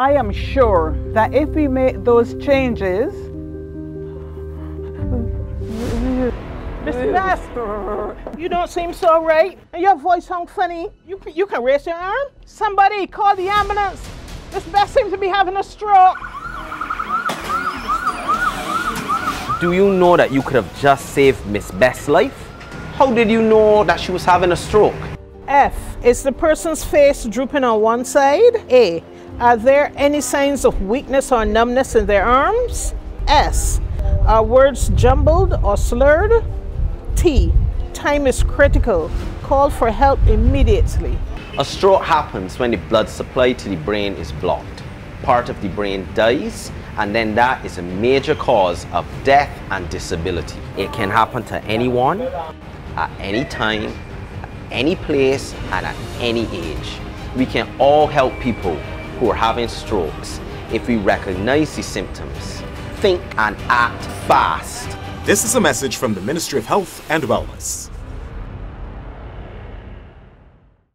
I am sure that if we make those changes, Miss Beth, you don't seem so right. And your voice sounds funny. You, can- you can raise your arm. Somebody call the ambulance. Miss Beth seems to be having a stroke. Do you know that you could have just saved Miss Beth's life? How did you know that she was having a stroke? F. Is the person's face drooping on one side? A. Are there any signs of weakness or numbness in their arms? S. Are words jumbled or slurred? T. Time is critical. Call for help immediately. A stroke happens when the blood supply to the brain is blocked. Part of the brain dies, and then that is a major cause of death and disability. It can happen to anyone, at any time, at any place, and at any age. We can all help people who are having strokes if we recognize the symptoms, think and act fast. This is a message from the Ministry of Health and Wellness.